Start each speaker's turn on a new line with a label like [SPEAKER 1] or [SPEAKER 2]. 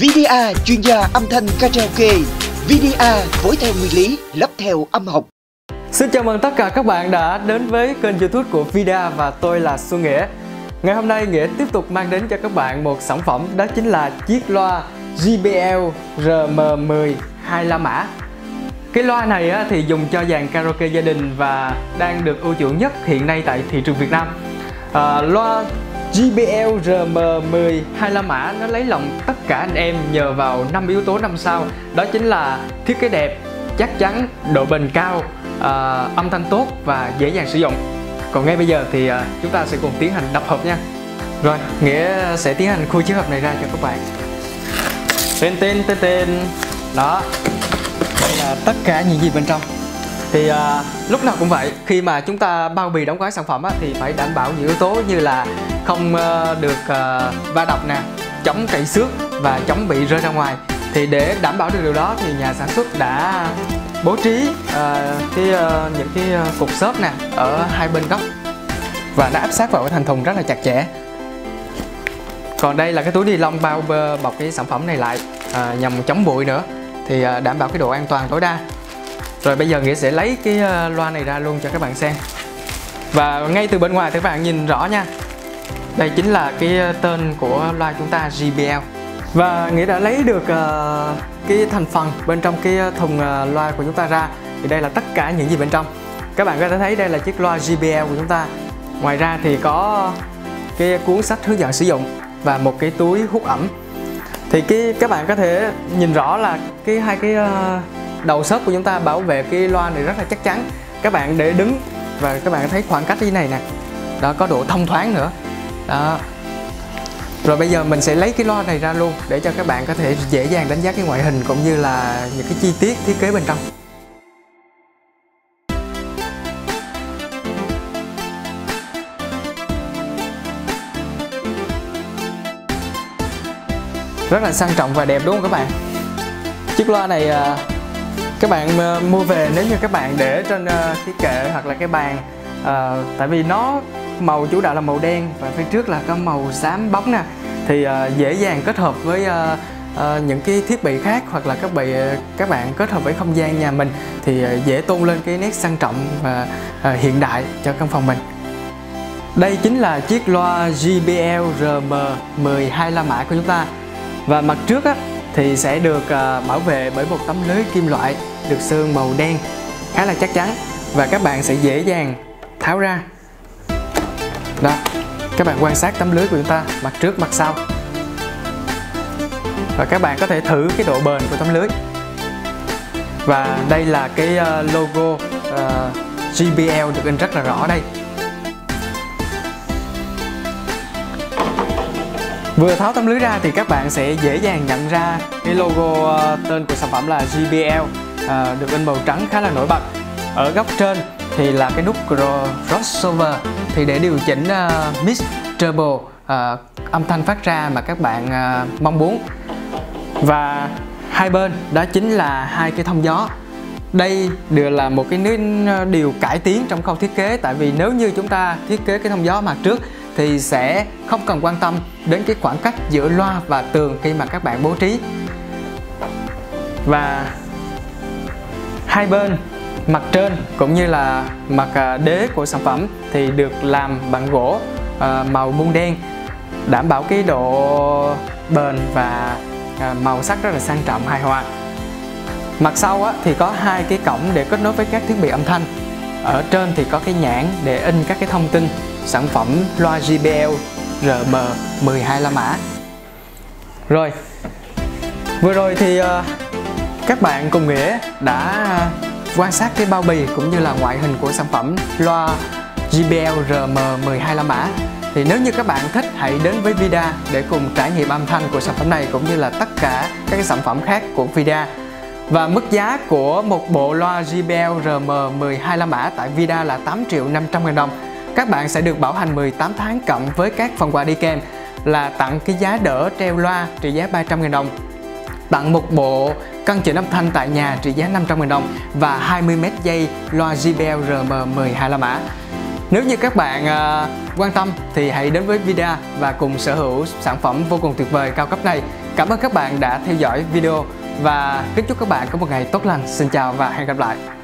[SPEAKER 1] VDA chuyên gia âm thanh karaoke. VDA phối theo nguyên lý, lắp theo âm học.
[SPEAKER 2] Xin chào mừng tất cả các bạn đã đến với kênh youtube của VDA và tôi là Xuân Nghĩa Ngày hôm nay Nghĩa tiếp tục mang đến cho các bạn một sản phẩm đó chính là chiếc loa JBL RM10 2 la mã cái loa này thì dùng cho dàn karaoke gia đình và đang được ưu chuộng nhất hiện nay tại thị trường Việt Nam à, Loa JBL RM10 2 la mã nó lấy lòng tất cả anh em nhờ vào năm yếu tố năm sao. Đó chính là thiết kế đẹp chắc chắn độ bền cao à, âm thanh tốt và dễ dàng sử dụng. Còn ngay bây giờ thì à, chúng ta sẽ cùng tiến hành đập hộp nha. Rồi nghĩa sẽ tiến hành khui chiếc hộp này ra cho các bạn. Tên tên tên tên. Đó. Đây là tất cả những gì bên trong. Thì à, lúc nào cũng vậy khi mà chúng ta bao bì đóng gói sản phẩm á, thì phải đảm bảo những yếu tố như là không ờ, được ờ, va đập nè chống cậy xước và chống bị rơi ra ngoài. Thì để đảm bảo được điều đó thì nhà sản xuất đã bố trí uh, cái uh, những cái cục xốp nè ở hai bên góc và nó áp sát vào cái thành thùng rất là chặt chẽ. Còn đây là cái túi ni lông bao bọc cái sản phẩm này lại à, nhằm chống bụi nữa. Thì à, đảm bảo cái độ an toàn tối đa. Rồi bây giờ nghĩa sẽ lấy cái loa này ra luôn cho các bạn xem. Và ngay từ bên ngoài thì các bạn nhìn rõ nha đây chính là cái ờ, tên của loa chúng ta JBL và nghĩa đã lấy được uh, cái thành phần bên trong cái ờ, thùng uh, loa của chúng ta ra. Thì đây là tất cả những gì bên trong. Các bạn có thể thấy đây là chiếc loa JBL của chúng ta. Ngoài ra thì có cái cuốn sách hướng dẫn sử dụng và một cái túi hút ẩm. Thì cái các bạn có thể nhìn rõ là cái hai cái uh, đầu xốp của chúng ta bảo vệ cái loa này rất là chắc chắn. Các bạn để đứng và các bạn thấy khoảng cách như này nè. Đó có độ thông thoáng nữa đó. Rồi bây giờ mình sẽ lấy cái loa này ra luôn, để cho các bạn có thể dễ dàng đánh giá cái ngoại hình cũng như là những cái chi tiết, thiết kế bên trong. Rất là sang trọng và đẹp, đúng không các bạn? Chiếc loa này à, các bạn à, mua về nếu như các bạn để trên à, cái kệ hoặc là cái bàn tại vì nó màu chủ đạo là màu đen và phía trước là có màu xám bóng nè. Thì ờ, dễ dàng kết hợp với ờ, ờ, những cái thiết bị khác hoặc là các bị các bạn kết hợp với không gian nhà mình thì dễ tôn lên cái nét sang trọng và hiện đại cho căn phòng mình. Đây chính là chiếc loa JBL RM12 la mã của chúng ta. Và mặt trước á, thì sẽ được uh, bảo vệ bởi một tấm lưới kim loại được sơn màu đen khá là chắc chắn và các bạn sẽ dễ dàng tháo ra đó các bạn quan sát tấm lưới của chúng ta mặt trước mặt sau. Và các bạn có thể thử cái độ bền của tấm lưới. Và đây là cái ờ, logo ờ, uh, GBL được in rất là rõ đây. Vừa tháo tấm lưới ra thì các bạn sẽ dễ dàng nhận ra cái logo uh, tên của sản phẩm là GBL uh, được in màu trắng khá là nổi bật. Ở góc trên thì là cái nút crossover thì để điều chỉnh ờ, uh, mix treble uh, ờ, âm thanh phát ra mà các bạn uh, mong muốn. Và hai bên đó chính là hai cái thông gió đây đều là một cái điều cải tiến trong khâu thiết kế tại vì nếu như chúng ta thiết kế cái thông gió mặt trước thì sẽ không cần quan tâm đến cái khoảng cách giữa loa và tường khi mà các bạn bố trí và hai bên mặt trên cũng như là mặt à, đế của sản phẩm thì được làm bằng gỗ à, màu muôn đen đảm bảo cái độ bền và à, màu sắc rất là sang trọng hài hòa. Mặt sau á, thì có hai cái cổng để kết nối với các thiết bị âm thanh. Ở trên thì có cái nhãn để in các cái thông tin sản phẩm loa JBL RM12 la mã. Rồi vừa rồi thì các bạn cùng Nghĩa đã quan sát cái bao bì cũng như là ngoại hình của sản phẩm loa JBL RM12 la mã. Thì nếu như các bạn thích, hãy đến với Vida để cùng trải nghiệm âm thanh của sản phẩm này cũng như là tất cả các cái sản phẩm khác của Vida. Và mức giá của một bộ loa JBL RM12 la mã tại Vida là 8 triệu 500 ngàn đồng. Các bạn sẽ được bảo hành 18 tháng cộng với các phần quà đi kèm là tặng cái giá đỡ treo loa trị giá 300 000 đồng tặng một bộ cân chỉnh âm thanh tại nhà trị giá 500 000 đồng và 20 mét dây loa JBL RM12 la mã nếu như các bạn uh, quan tâm thì hãy đến với Vida và cùng sở hữu sản phẩm vô cùng tuyệt vời cao cấp này. Cảm ơn các bạn đã theo dõi video và kính chúc các bạn có một ngày tốt lành. Xin chào và hẹn gặp lại.